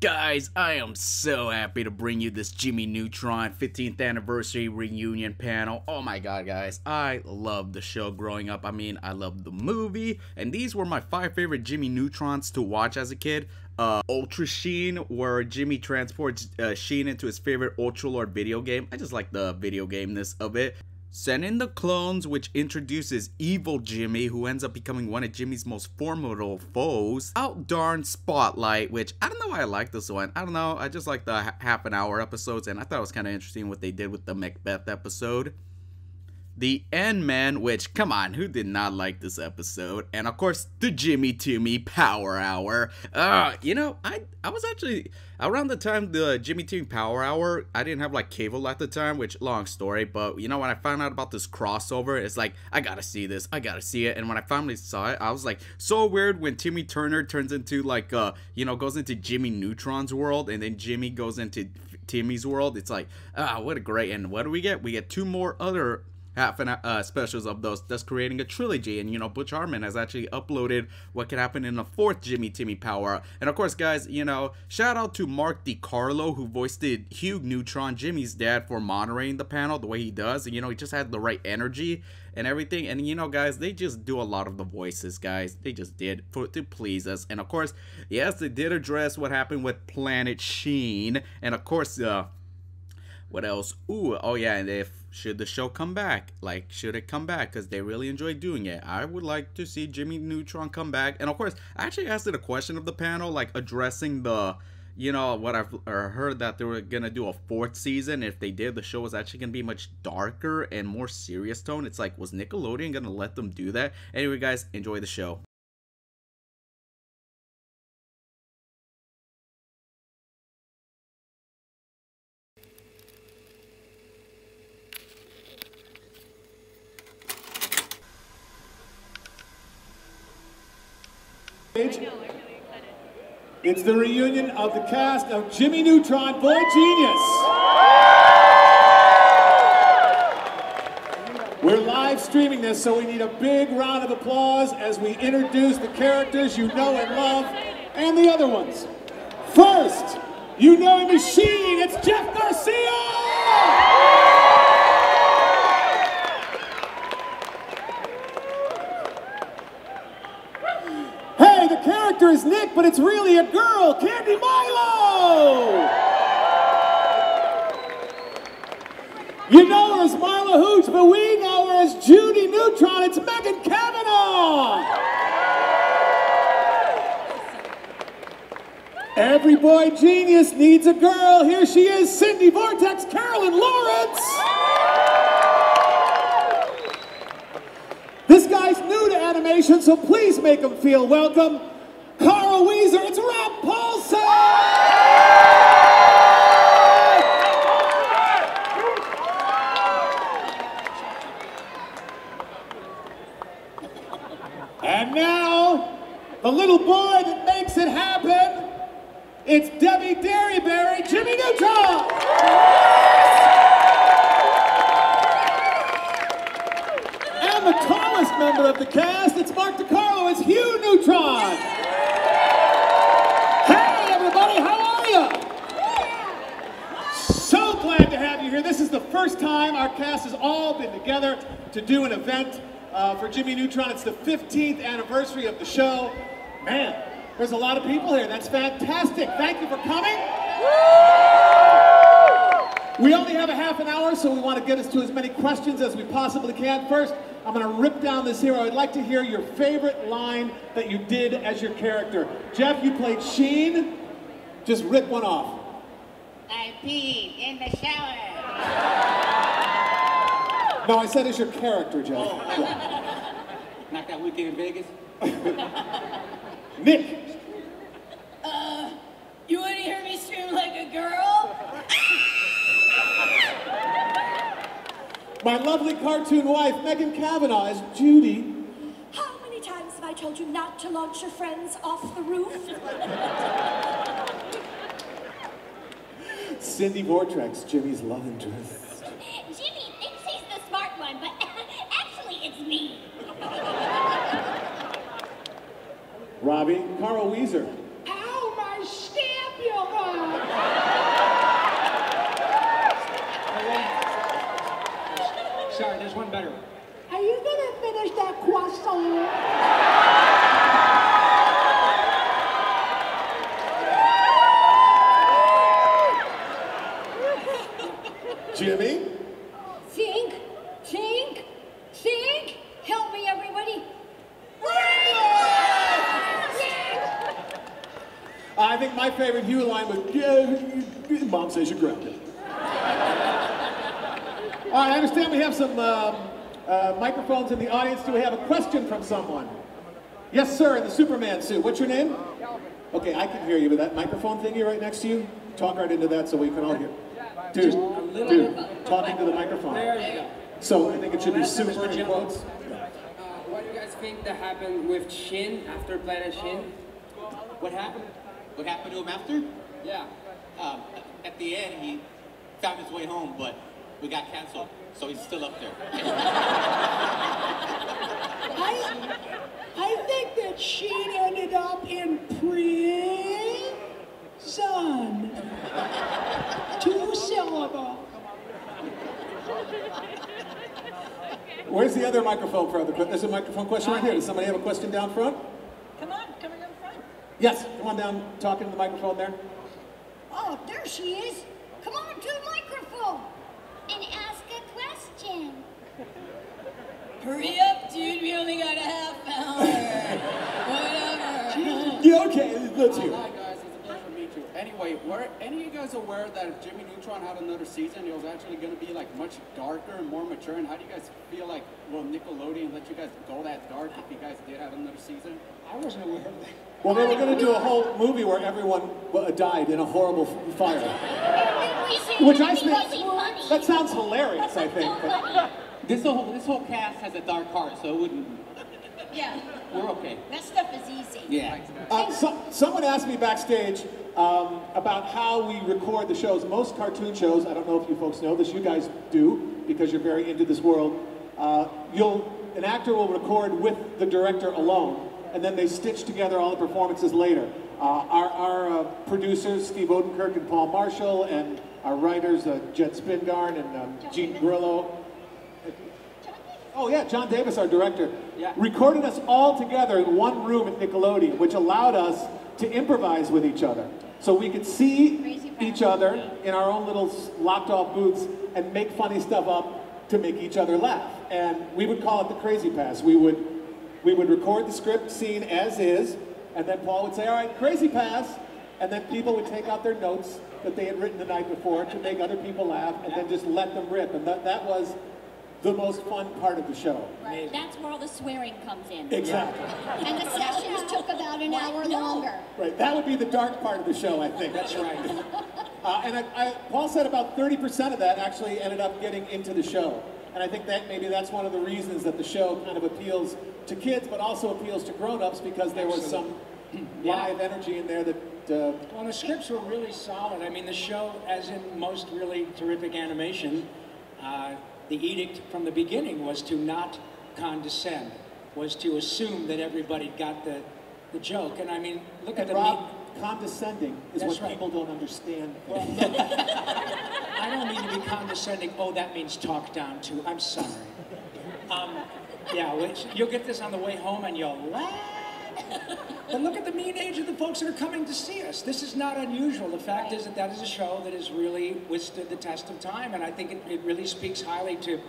Guys, I am so happy to bring you this Jimmy Neutron 15th anniversary reunion panel. Oh my god, guys, I love the show growing up. I mean, I love the movie, and these were my five favorite Jimmy Neutrons to watch as a kid. Uh, Ultra Sheen, where Jimmy transports uh, Sheen into his favorite Ultra Lord video game. I just like the video gameness of it. Send in the clones, which introduces Evil Jimmy, who ends up becoming one of Jimmy's most formidable foes. Out Darn Spotlight, which I don't know why I like this one. I don't know. I just like the half an hour episodes, and I thought it was kind of interesting what they did with the Macbeth episode. The N-Man, which, come on, who did not like this episode? And of course, the Jimmy Timmy Power Hour. Uh, you know, I I was actually, around the time the Jimmy Timmy Power Hour, I didn't have like cable at the time, which, long story, but you know, when I found out about this crossover, it's like, I gotta see this, I gotta see it, and when I finally saw it, I was like, so weird when Timmy Turner turns into like, uh, you know, goes into Jimmy Neutron's world, and then Jimmy goes into Timmy's world, it's like, ah, what a great, and what do we get? We get two more other half an uh, specials of those, thus creating a trilogy. And you know, Butch Hartman has actually uploaded what could happen in the fourth Jimmy Timmy Power. And of course, guys, you know, shout out to Mark DeCarlo who voiced Hugh Neutron, Jimmy's dad, for moderating the panel the way he does. And you know, he just had the right energy and everything. And you know, guys, they just do a lot of the voices, guys. They just did for to please us. And of course, yes, they did address what happened with Planet Sheen. And of course, uh, what else? Ooh, oh yeah, and if should the show come back? Like, should it come back? Because they really enjoy doing it. I would like to see Jimmy Neutron come back. And of course, I actually asked it a question of the panel, like addressing the, you know, what I've heard that they were gonna do a fourth season. If they did, the show was actually gonna be much darker and more serious tone. It's like, was Nickelodeon gonna let them do that? Anyway, guys, enjoy the show. It's the reunion of the cast of Jimmy Neutron, Boy Genius. We're live streaming this, so we need a big round of applause as we introduce the characters you know and love, and the other ones. First, you know machine, it's Jeff Garcia! Is Nick, but it's really a girl, Candi Milo! You know her as Marla Hooch, but we know her as Judy Neutron. It's Megan Cavanaugh! Every boy genius needs a girl. Here she is, Cindy Vortex, Carolyn Lawrence! This guy's new to animation, so please make him feel welcome. Carl Wheezer, it's Rob Paulsen! And now, the little boy that makes it happen, it's Debi Derryberry, Jimmy Neutron! And the tallest member of the cast, it's Mark DeCarlo, it's Hugh Neutron! Hey everybody, how are you? So glad to have you here. This is the first time our cast has all been together to do an event uh, for Jimmy Neutron. It's the 15th anniversary of the show. Man, there's a lot of people here. That's fantastic. Thank you for coming. We only have a half an hour, so we want to get us to as many questions as we possibly can. First, I'm going to rip down this hero. I'd like to hear your favorite line that you did as your character. Jeff, you played Sheen. Just rip one off. I peed in the shower. No, I said as your character, Jeff. Oh. Yeah. Not that weekend in Vegas? Nick. Uh, you want to hear me scream like a girl? My lovely cartoon wife, Megan Cavanaugh, is Judy. How many times have I told you not to launch your friends off the roof? Cindy Vortex, Jimmy's love interest. Robbie, Carl Wheezer. Ow, my scapula! Sorry, there's one better. Are you gonna finish that croissant? My favorite Hugh line was, yeah, Mom says you're grounded. All right, I understand we have some um, uh, microphones in the audience. Do we have a question from someone? Yes, sir, in the Superman suit. What's your name? Okay, I can hear you, but that microphone thingy right next to you, talk right into that so we can all hear. Dude, dude, talking to the microphone. There you go. So I think it should be super in quotes. Uh, what do you guys think that happened with Sheen after Planet Sheen? What happened? What happened to him after? Yeah. Um, at the end, he found his way home, but we got canceled, so he's still up there. I, I think that she ended up in prison. Two syllable. Where's the other microphone for other que- There's a microphone question right here. Does somebody have a question down front? Come on, coming up front. Yes, come on down, talking to the microphone there. Oh, there she is. Come on to the microphone. And ask a question. Hurry up, dude. We only got a half hour. Whatever. Yeah, okay, let's hear. Oh, hi guys, it's a pleasure to meet you. Anyway, were any of you guys aware that if Jimmy Neutron had another season, it was actually going to be like much darker and more mature? And how do you guys feel like will Nickelodeon let you guys go that dark if you guys did have another season? I wasn't aware of that. Well, they were going to do a whole movie where everyone uh, died in a horrible fire. Which I think, that sounds hilarious, I think. But This whole this whole cast has a dark heart, so it wouldn't. Yeah, We're okay. that stuff is easy. Yeah. uh, so, someone asked me backstage um, about how we record the shows. Most cartoon shows, I don't know if you folks know this, you guys do, because you're very into this world. Uh, you'll, an actor will record with the director alone, and then they stitch together all the performances later. Uh, our our uh, producers, Steve Oedekerk and Paul Marshall, and our writers, uh, Jed Spingarn and um, Gene Grillo, Oh yeah, John Davis, our director, Yeah. recorded us all together in one room at Nickelodeon, which allowed us to improvise with each other. So we could see each other in our own little locked off booths and make funny stuff up to make each other laugh. And we would call it the crazy pass. We would we would record the script scene as is, and then Paul would say, all right, crazy pass. And then people would take out their notes that they had written the night before to make other people laugh and then just let them rip. And that, that was the most fun part of the show. Right. That's where all the swearing comes in. Exactly. And the sessions took about an hour longer. Right. That would be the dark part of the show, I think. That's right. Uh, and I, I, Paul said about 30% of that actually ended up getting into the show. And I think that maybe that's one of the reasons that the show kind of appeals to kids, but also appeals to grown-ups because there was some live energy in there that. Uh, Well, the scripts were really solid. I mean, the show, as in most really terrific animation, uh, the edict from the beginning was to not condescend, was to assume that everybody got the, the joke. And I mean, look at and the Rob, meat. Condescending is That's what right. people don't understand. I don't mean to be condescending. Oh, that means talk down to. I'm sorry. Um, yeah, which, you'll get this on the way home and you'll laugh. But look at the mean age of the folks that are coming to see us. This is not unusual. The fact is that that is a show that has really withstood the test of time, and I think it, it really speaks highly to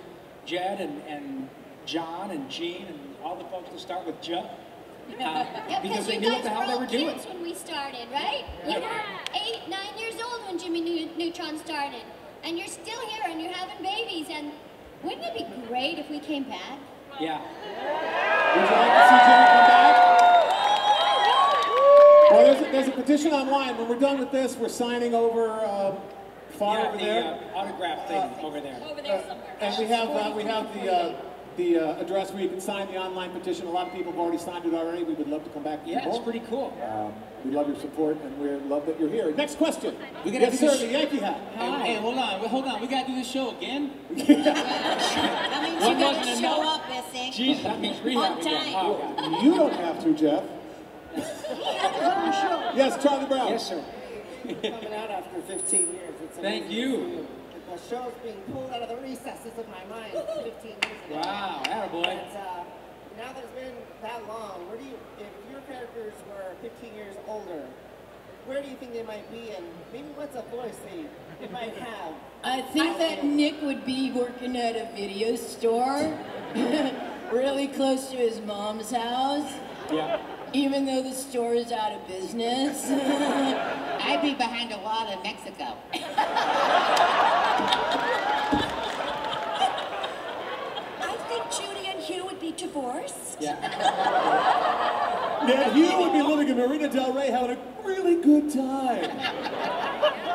Jed and, and John and Gene and all the folks that start with Judd. Uh, Yeah, because they you knew guys what the hell were they all were doing. kids when we started, right? You were eight, nine years old when Jimmy Neu- Neutron started. And you're still here and you're having babies. And wouldn't it be great if we came back? Yeah. Would you like to see Jimmy come back? Well, there's a, there's a petition online. When we're done with this, we're signing over uh, far Yeah, over the there. uh, autograph thing over there. Over there somewhere. And we have, uh, we have the, uh, the uh, address where you can sign the online petition. A lot of people have already signed it already. We would love to come back to Yeah, it's pretty cool. Um, we love your support and we love that you're here. Next question. We gotta yes, do sir, the Yankee hat. Hey, hey, hold on, wait, hold on. We gotta do this show again. That means One you gotta wasn't show enough. up, Missy. Jeez, that means rehab On again. time. Oh, God. You don't have to, Jeff. Yes, Charlie Brown. Yes, sir. coming out after 15 years. It's Thank amazing you. To show's being pulled out of the recesses of my mind 15 years ago. Wow, attaboy. And, uh, now that it's been that long, where do you, if your characters were 15 years older, where do you think they might be, and maybe what's a voice they, they might have? I think that Nick would be working at a video store, really close to his mom's house. Yeah. Even though the store is out of business. I'd be behind a wall in Mexico. I think Judy and Hugh would be divorced. Yeah. Ned Hugh would be living in Marina Del Rey having a really good time.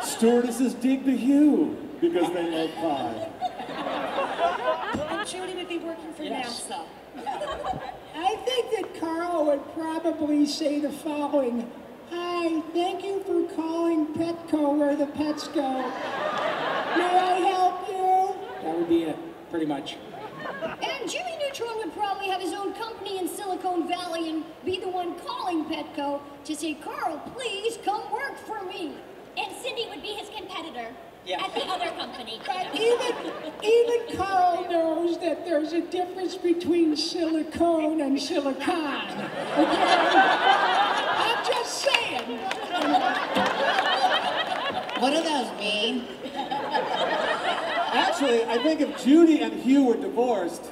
Stewardesses dig the Hugh because they love pie. And Judy would be working for Yes. NASA. I think that Carl would probably say the following. Hi, thank you for calling Petco where the pets go. May I help you? That would be it, pretty much. And Jimmy Neutron would probably have his own company in Silicon Valley and be the one calling Petco to say, Carl, please come work for me. And Cindy would be his competitor Yeah. at the other company. But even, even Carl knows that there's a difference between silicone and silicon. Okay? I'm just saying. What do those mean? Actually, I think if Judy and Hugh were divorced,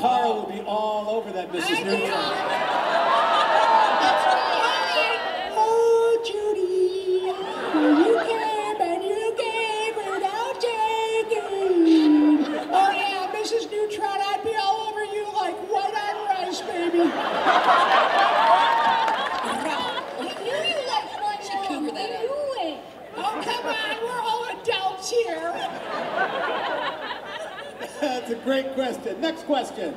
Carl will be all over that Mrs. Neutron. That's a great question. Next question.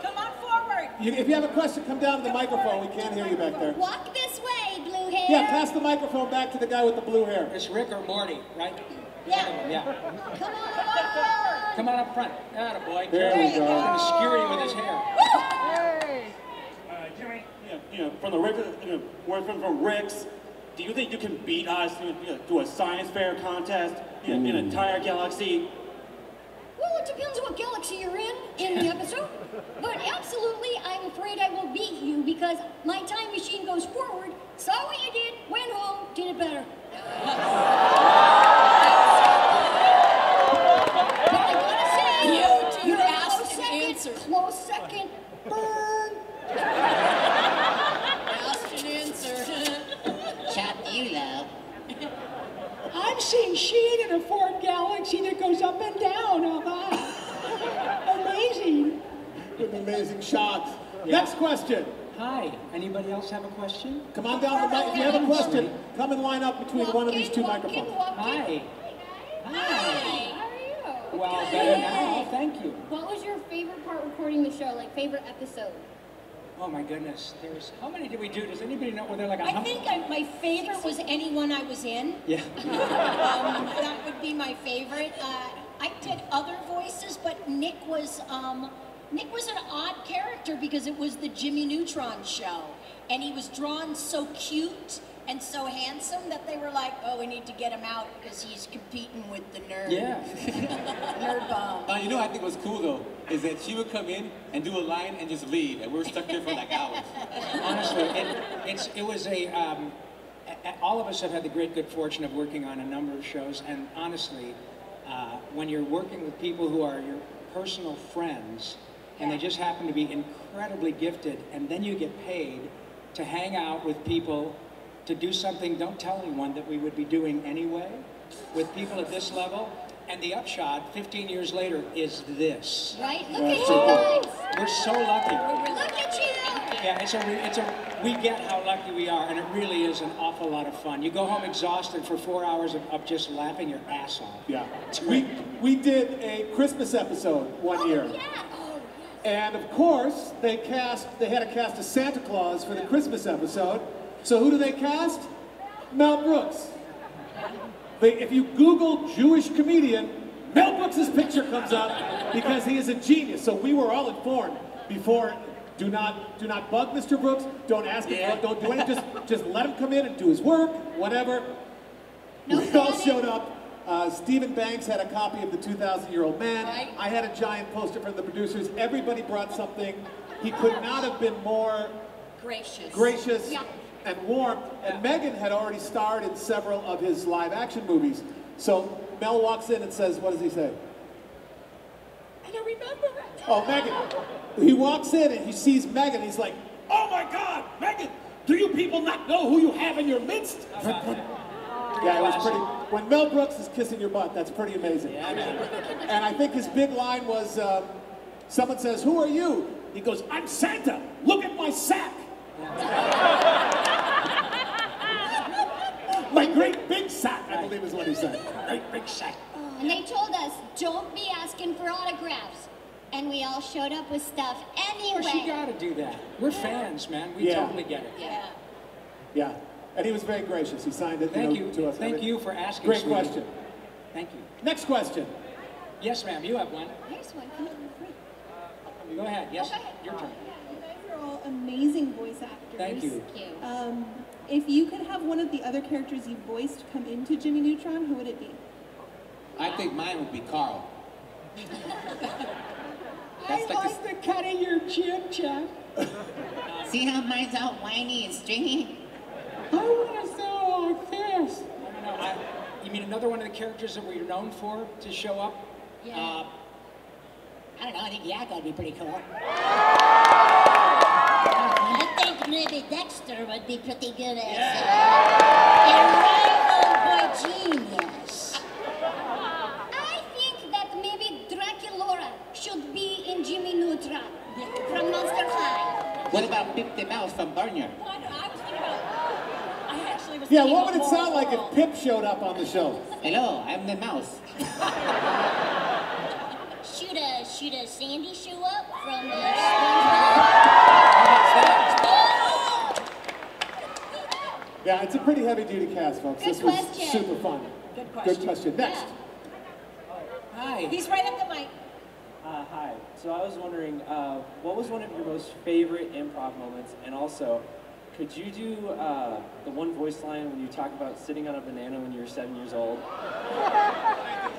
Come on forward. You, if you have a question, come down to the microphone. We can't hear you back there. Walk this way, blue hair. Yeah, pass the microphone back to the guy with the blue hair. It's Rick or Morty, right? Yeah. Yeah. Come on, come on forward. Come on up front. Atta boy. There we go. Kind of skewer you with his hair. Uh, Jimmy, you know, you know, from the Rick, you know, we're from, from Rick's, do you think you can beat us you know, to a science fair contest you know, in an mm. entire galaxy? It depends what galaxy you're in in the episode. But absolutely, I'm afraid I will beat you because my time machine goes forward, saw what you did, went home, did it better. But I gotta say, You two asked close an answer. Close second. Burn. I've seen Sheen in a Ford Galaxy that goes up and down oh all that. Amazing. With amazing shots. Next question. Hi. Anybody else have a question? Come on down the mic. If you have a question, come and line up between one of these two Walk in, microphones. walk in. Hi. Hi. How are you? Well, better now. Thank you. What was your favorite part recording the show? Like favorite episode? Oh my goodness. There's how many did we do? Does anybody know? Were there like a I think I, my favorite was anyone I was in. Yeah. Um, that would be my favorite. Uh, I did other voices, but Nick was um, Nick was an odd character because it was the Jimmy Neutron show, and he was drawn so cute and so handsome that they were like, "Oh, we need to get him out because he's competing with the nerd." Yeah. nerd bomb. Uh, you know, what I think was cool though is that she would come in and do a line and just leave, and we were stuck there for like hours. Honestly, it, it's, it was a, um, a- a- all of us have had the great good fortune of working on a number of shows, and honestly, uh, when you're working with people who are your personal friends, and they just happen to be incredibly gifted, and then you get paid to hang out with people to do something, don't tell anyone that we would be doing anyway, with people at this level, and the upshot, 15 years later, is this. Right? Look at oh, you guys. We're so lucky. Look at you. Yeah, it's a, it's a, we get how lucky we are, and it really is an awful lot of fun. You go home exhausted for four hours of, of just laughing your ass off. Yeah. We, we did a Christmas episode one oh, year. Yeah. Oh, And of course, they cast, they had to cast a Santa Claus for the Christmas episode. So who do they cast? Mel Brooks. They, if you Google Jewish comedian, Mel Brooks' picture comes up because he is a genius. So we were all informed before. Do not, do not bug Mr. Brooks. Don't ask him. Yeah. Don't do anything. Just, just let him come in and do his work. Whatever. No we all showed up. Uh, Steven Banks had a copy of The 2,000 Year Old Man. I had a giant poster from the producers. Everybody brought something. He could not have been more Gracious. gracious Yeah. And warm. And Megan had already starred in several of his live action movies. So Mel walks in and says, What does he say? I don't remember. Oh, Megan. He walks in and he sees Megan. He's like, Oh my God, Megan, do you people not know who you have in your midst? Yeah, it was pretty. When Mel Brooks is kissing your butt, that's pretty amazing. And I think his big line was, um, someone says, "Who are you?" He goes, I'm Santa. Look at my sack. My great big sack, I believe is what he said. Great big sack. Oh, and they told us, don't be asking for autographs. And we all showed up with stuff Of anyway. course, you gotta do that. We're fans, man. We Yeah. totally get it. Yeah. Yeah, and he was very gracious. He signed it Thank you know, you. to us. Thank you for asking, Great sweetie. question. Thank you. Next question. Yes, ma'am. You have one. Here's one. Come on, Go ahead. Yes, oh, your turn. You guys are all amazing voice actors. Thank you. Um, if you could have one of the other characters you voiced come into Jimmy Neutron, who would it be? I think mine would be Carl. I like the cut of your jib, Jeff. See how mine's all whiny and stringy? I want to sound like this. No, no, I, you mean another one of the characters that we're known for to show up? Yeah. Uh, I don't know, I think Yakko would be pretty cool. I think maybe Dexter would be pretty good as uh, a rival boy genius. I think that maybe Draculaura should be in Jimmy Neutron from Monster High. What about Pip the Mouse from Barnyard? I was thinking about. I actually was Yeah, what would it of sound like if Pip showed up on the show? Hello, I'm the mouse. Should a should a Sandy show up from uh, Yeah, it's a pretty heavy duty cast, folks. Good this was super fun. Good question. Good question. Next. Hi. He's right up the mic. Uh, hi. So I was wondering, uh, what was one of your most favorite improv moments? And also, could you do uh, the one voice line when you talk about sitting on a banana when you were seven years old?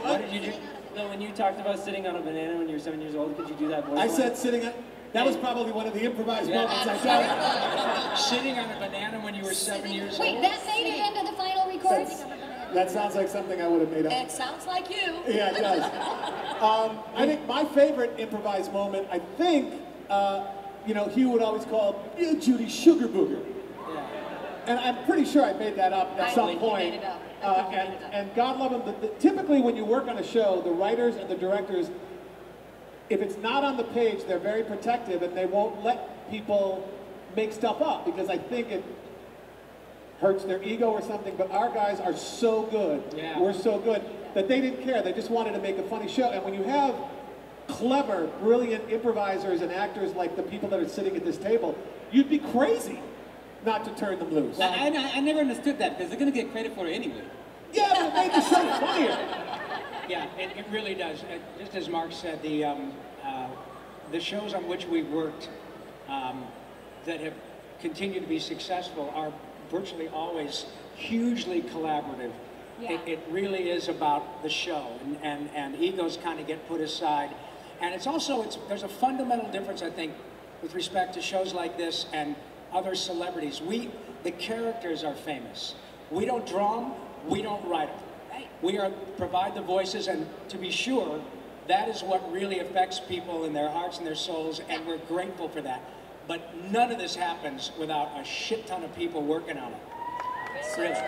What did you do? No, when you talked about sitting on a banana when you were seven years old, could you do that voice I line? said sitting at, that was probably one of the improvised Yeah. moments I done. Sitting on a banana when you were seven years Wait, old? Wait, that made it into the final recording? That sounds like something I would have made up. It sounds like you. Yeah, it does. Um, I think my favorite improvised moment, I think, uh, you know, Hugh would always call "Yeah, Judy Sugar Booger. And I'm pretty sure I made that up at I some think you point. made it up. I Uh, and, made it up. and God love them, the, the, typically when you work on a show, the writers and the directors, if it's not on the page, they're very protective and they won't let people make stuff up because I think it hurts their ego or something. But our guys are so good, Yeah. we're so good, that they didn't care. They just wanted to make a funny show. And when you have clever, brilliant improvisers and actors like the people that are sitting at this table, you'd be crazy not to turn them loose. I, I, I never understood that because they're gonna get credit for it anyway. Yeah, but it made the show funnier. Yeah, it, it really does. Uh, just as Mark said, the um, uh, the shows on which we've worked um, that have continued to be successful are virtually always hugely collaborative. Yeah. It, it really is about the show, and, and, and egos kind of get put aside. And it's also, it's, there's a fundamental difference, I think, with respect to shows like this and other celebrities. We, the characters are famous. We don't draw them, we don't write them. We are provide the voices, and to be sure, that is what really affects people in their hearts and their souls, and we're grateful for that. But none of this happens without a shit ton of people working on it. Really. So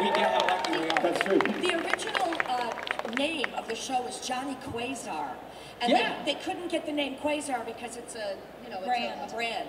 we get how lucky we are. That's true. The original uh, name of the show was Johnny Quasar. And Yeah. they, they couldn't get the name Quasar because it's a, you know, it's Brand. A, a brand.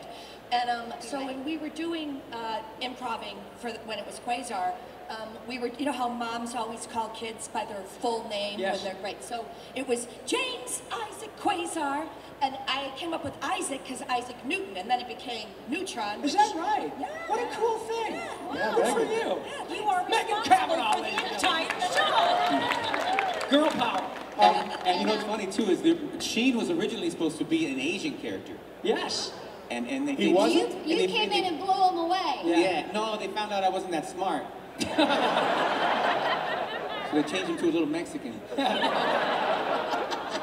And um, so when we were doing uh, improving for the, when it was Quasar, um, we were, you know how moms always call kids by their full name Yes. when they're right. So it was James Isaac Quasar, and I came up with Isaac because Isaac Newton, and then it became Neutron. Is that right? Yeah. What a cool thing. Yeah, Good for you. Yeah, you are Megan Cavanaugh, for the entire show. Girl power. And, and you know what's funny too is that Sheen was originally supposed to be an Asian character. Yes. And and they He they- wasn't? You, and you they- came they- in and blew him away. Yeah. no, they found out I wasn't that smart. So they changed him to a little Mexican.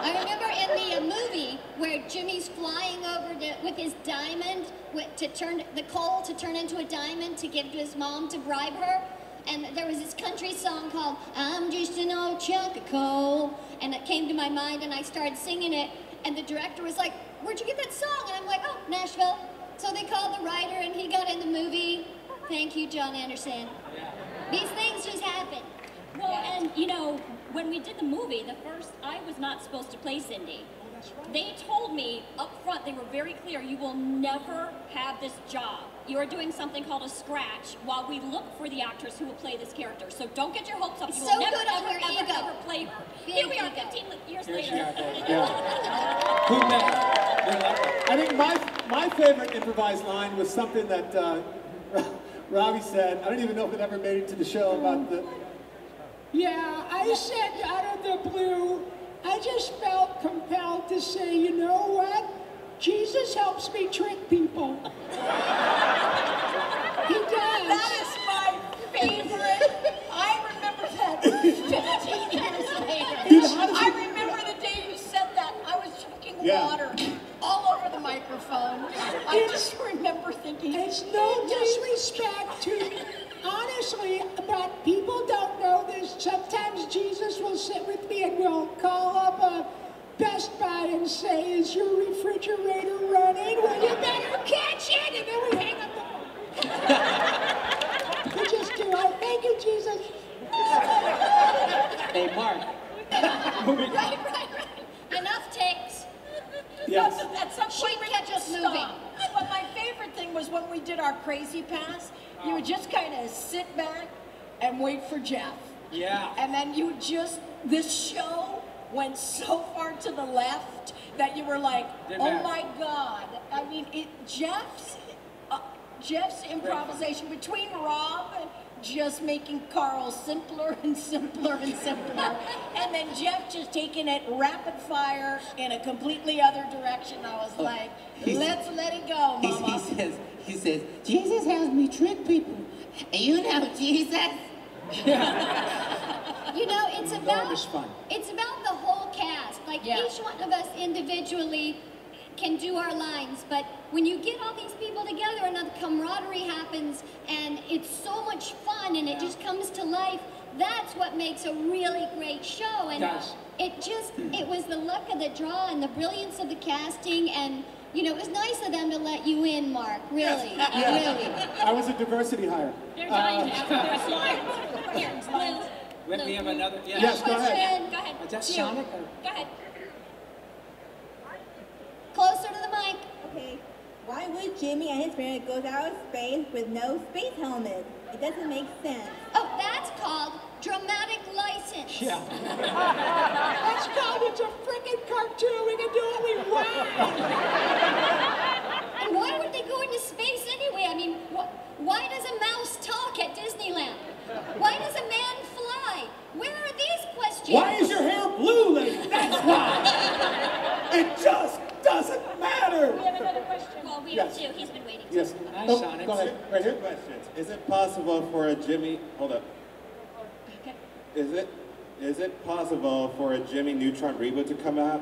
I remember in the uh, movie where Jimmy's flying over to, with his diamond with, to turn the coal to turn into a diamond to give to his mom to bribe her. And there was this country song called I'm Just an Old Chunk of Coal. And it came to my mind and I started singing it. And the director was like, Where'd you get that song? And I'm like, Oh, Nashville. So they called the writer and he got in the movie. Thank you, John Anderson. These things just happen. Well, and you know, when we did the movie, the first, I was not supposed to play Cindy. They told me up front, they were very clear, you will never have this job. You are doing something called a scratch while we look for the actress who will play this character. So don't get your hopes up. You So will never, good ever, ever, ego. ever play her. Big Here we are, 15 years Here later. are. Who I think my my favorite improvised line was something that uh, Robbie said. I don't even know if it ever made it to the show about the. Yeah, I said out of the blue, I just felt compelled to say, you know what? Jesus helps me trick people. he does. That is my favorite. I remember that 15 years later. Dude, I remember the day you said that. I was drinking Yeah. water all over the microphone. I just remember thinking. It's no disrespect to, honestly, but people don't know this. Sometimes Jesus will sit with me and we'll call up a Best Buy and say, is your refrigerator running? Well, you better catch it! And then we hang up the phone. we just do it. Thank you, Jesus. Hey, Mark. right, right, right. Enough takes. Yes. At some She point, we kept would just us stop. moving. But my favorite thing was when we did our crazy pass. You would just kind of sit back and wait for Jeff. Yeah. And then you just, this show went so far to the left that you were like, Didn't oh matter. my God. I mean, it, Jeff's, uh, Jeff's improvisation between Rob just making Carl simpler and simpler and simpler, and then Jeff just taking it rapid fire in a completely other direction. I was like, let's let it go, He, Mama. he says, he says, Jesus helps me trick people. And you know Jesus? You know, it's about it's about the whole cast. Like Yeah. each one of us individually can do our lines, but when you get all these people together and the camaraderie happens and it's so much fun and it just comes to life, that's what makes a really great show. And Does. it just it was the luck of the draw and the brilliance of the casting and you know, it was nice of them to let you in, Mark. Really, really. I was a diversity hire. They're Uh, dying to ask their lines. Here, Liz. Let me have another. Yeah. Yes, go ahead. Go ahead. Is that Sonic or? Go ahead. Closer to the mic. Okay. Why would Jimmy and his parents go out of space with no space helmet? It doesn't make sense. Oh, that's called dramatic license. Yeah. That's called it's a freaking cartoon. We can do what we want. And why would they go into space anyway? I mean, wh- why does a mouse talk at Disneyland? Why does a man fly? Where are these questions? Why is your hair blue, lady? That's why. it just doesn't matter. We have another question. Well, we Yes. do too. He's been waiting. Yes. Nice, Oh, Sonic. Go ahead. Right Two here. questions. Is it possible for a Jimmy? Hold up. Okay. Is it is it possible for a Jimmy Neutron reboot to come out?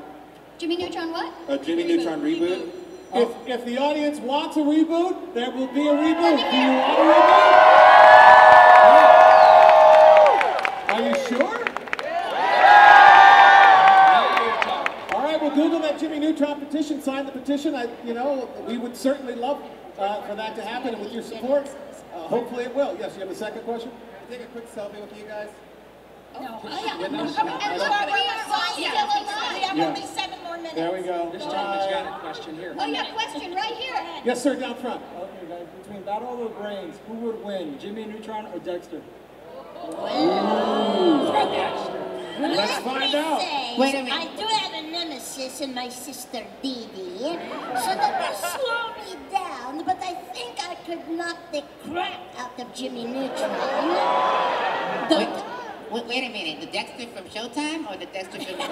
Jimmy Neutron what? A Jimmy Neutron reboot? If, if the audience wants a reboot, there will be a reboot. Do you want a reboot? Are you sure? All right, we'll Google that Jimmy Neutron petition, sign the petition. I, you know, we would certainly love uh, for that to happen, and with your support, uh, hopefully it will. Yes, you have a second question? I Take a quick selfie with you guys. No. Oh, yeah. With us? And look, we are all still We alive. have Yeah. only seven more minutes. There we go. This gentleman's got a question here. Oh, yeah, question right here. Yes, sir, down front. Okay, guys, between Battle of the Brains, who would win, Jimmy Neutron or Dexter? Let's find out. Wait a minute. I do have a nemesis in my sister Dee Dee, so that will slow me down, but I think I could knock the crap out of Jimmy Neutron. Wait, wait, wait a minute. The Dexter from Showtime or the Dexter from... Go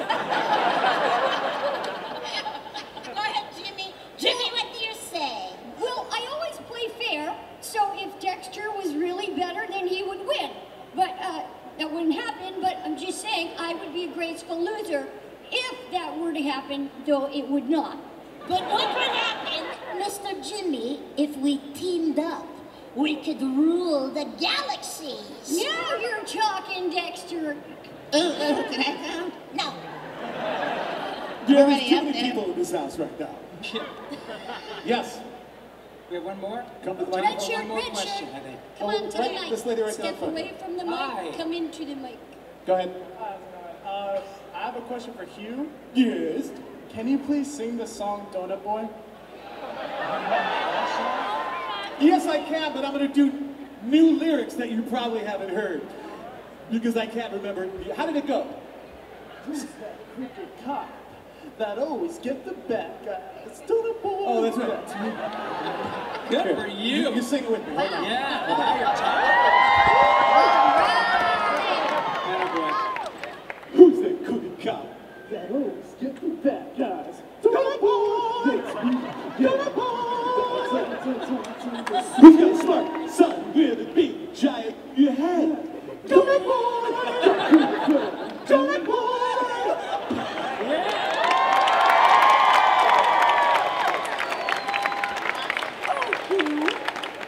ahead, Jimmy. Jimmy, what do you say? Well, I always play fair, so if Dexter was really better, then he would win. But uh, that wouldn't happen, but I'm just saying I would be a graceful loser if that were to happen, though it would not. But what would happen, Mr. Jimmy, if we teamed up? We could rule the galaxies. Now you're talking, Dexter. Ooh, ooh, can I come? No. Yeah, Already there's too up many there. people in this house right now. Yes. We have one more? Come to the Red microphone. shirt, One more red question. I think. Come Oh, on to oh, right, the mic. this lady right Step front. away from the mic. Hi. Come into the mic. Go ahead. I have a question for Hugh. Yes. Can you please sing the song Donut Boy? Yes, I can, but I'm going to do new lyrics that you probably haven't heard because I can't remember. How did it go? Who's that crooked cop that always get the bad guys? Donut Boy. Oh, that's right. Good Here, for you. You sing it with me. Hold on. Yeah, Hold on. now you're talking. Who's that crooked cop that always get the bad guys? Donut Boy. Donut Boy. Who's got smart son with a big giant your head? Donut Boy. Donut Boy.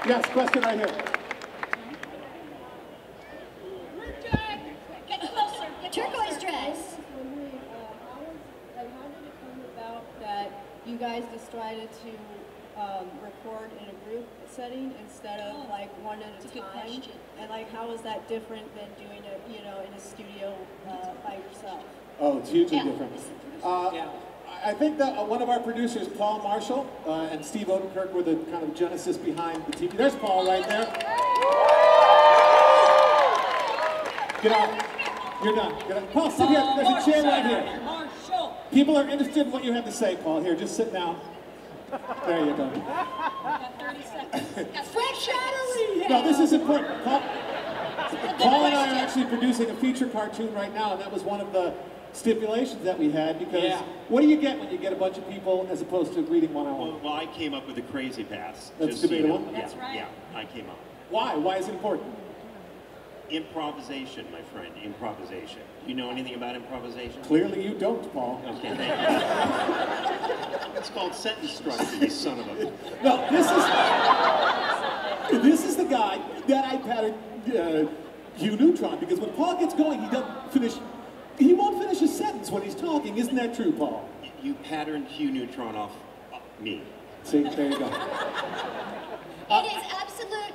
Yes, question right here. Get closer. Turquoise dress. wondering, uh, how was, like, how did it come about that you guys decided to um, record in a group setting instead of like one at a That's a good time? question. And like, how is that different than doing it, you know, in a studio uh, by yourself? Oh, it's hugely Yeah. different. Uh, I- I think that uh, one of our producers, Paul Marshall, uh, and Steve Oedekerk were the kind of genesis behind the TV. There's Paul right there. Get out. You're done. Get. Paul, sit here. There's a chair right here. Marshall. People are interested in what you have to say, Paul. Here, just sit down. There you go. Fresh out No, this is important. Paul, Paul and I are actually producing a feature cartoon right now, and that was one of the stipulations that we had because Yeah. what do you get when you get a bunch of people as opposed to reading one on Well, one? well, I came up with a crazy pass. That's just so you debatable. know. That's yeah, right. Yeah, I came up. Why? Why is it important? Improvisation, my friend, improvisation. You know anything about improvisation? Clearly you don't, Paul. Okay, thank you. it's called sentence structure, you son of a... No, this is this is the guy that I patterned uh, Hugh Neutron because when Paul gets going, he doesn't finish. He won't finish a sentence when he's talking. Isn't that true, Paul? You patterned Hugh Neutron off me. See, there you go. It is absolute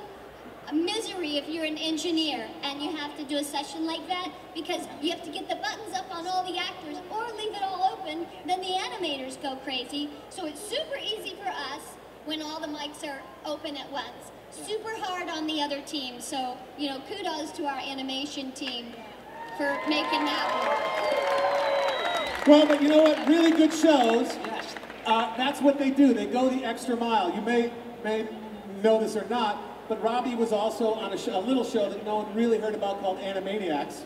misery if you're an engineer and you have to do a session like that because you have to get the buttons up on all the actors or leave it all open, then the animators go crazy. So it's super easy for us when all the mics are open at once. Super hard on the other team. So, you know, kudos to our animation team for making that work. Well, but you know what? Really good shows. Uh, that's what they do. They go the extra mile. You may may know this or not, but Robbie was also on a, show, a little show that no one really heard about called Animaniacs.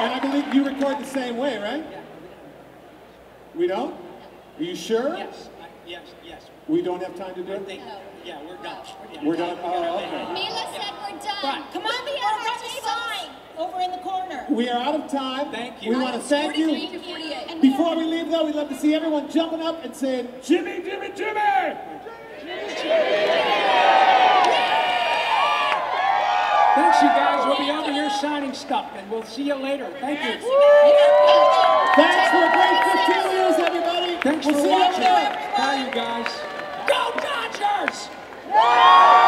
And I believe you record the same way, right? We don't? Are you sure? Yes, I- yes, yes. We don't have time to do it? Yeah, we're done. We're done? Oh, okay. Mila said we're done. Come on, the other write a sign over in the corner. We are out of time. Thank you. We want to thank you. 43 to 48. Before we leave, though, we'd love to see everyone jumping up and saying, Jimmy, Jimmy, Jimmy! Thanks, you guys. We'll be over here signing stuff, and we'll see you later. Thank you. Thanks for a great 15 years, everybody. Thanks we'll for see watching. over. Bye, you guys. Amém.